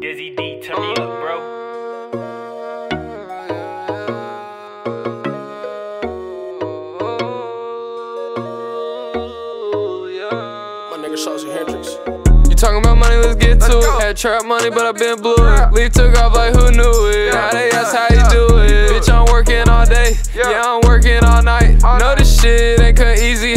Dezzy D, turn me up, bro. My nigga Saucy Hendrix. You talking about money, let's get to it. Had trap money, but I been blew it. Leaf took off like who knew it. Now they ask how you do it. Bitch, I'm working all day. Yeah, I'm working all night. Know this shit ain't cut easy,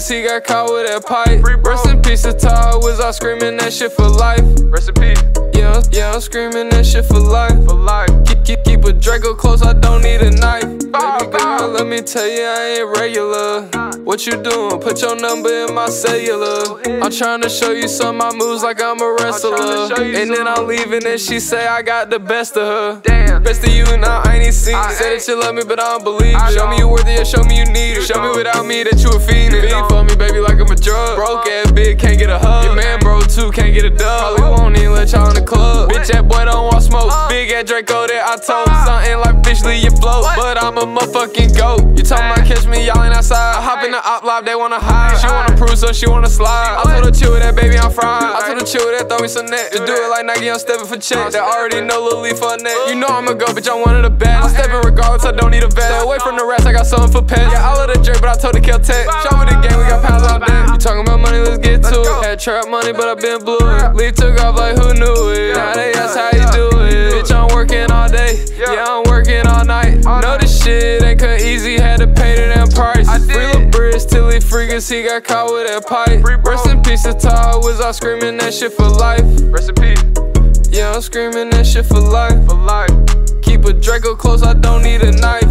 till he got caught with that pipe. Rest in peace, the Todd was all screaming that shit for life. Rest in peace. Yeah, yeah, I'm screaming that shit for life. For life. Keep, keep, keep a Draco close, I don't need a knife. Baby me tell you, I ain't regular. What you doing? Put your number in my cellular. I'm tryna show you some of my moves like I'm a wrestler. tryna show you And then. I'm leaving and she say I got the best of her. Damn. Best of you and I ain't even seen. Say that you love me, but I don't believe. Show me don't. you worth it, show me you need it. Show me without me that you a fiend. Be for me, baby, can't get a dub. Probably won't even let y'all in the club. Bitch, that boy don't want smoke. Big ass Draco that I told. Something like fish leave you float. But I'm a motherfucking goat. You talking about catch me, y'all ain't outside. Hop in the op live, they wanna hide. She wanna prove, so she wanna slide. I told her chill with that, baby, I'm fried. I told her chill with that, throw me some net. Just do it like Nike, I'm stepping for check. They already know Lil Lee for a net. You know I'ma go, bitch, I'm one of the best. I'm stepping regardless, I don't need a vet. Stay away from the rest, I got something for pets. Yeah, I love the jerk, but I told her kill tech. Show me the game, we got pounds on talking about money, let's get to it. Had trap money, but I been blue. Leaf took off like who knew it. Now they ask how you do it. Bitch, I'm working all day. Yeah, I'm working all night. Know this shit ain't cut easy, had to pay the damn price. Free Lil bridge till he cause he got caught with that pipe. Rest in peace, the Todd was all screaming that shit for life. Rest in peace. Yeah, I'm screaming that shit for life. For life. Keep a Draco close, I don't need a knife.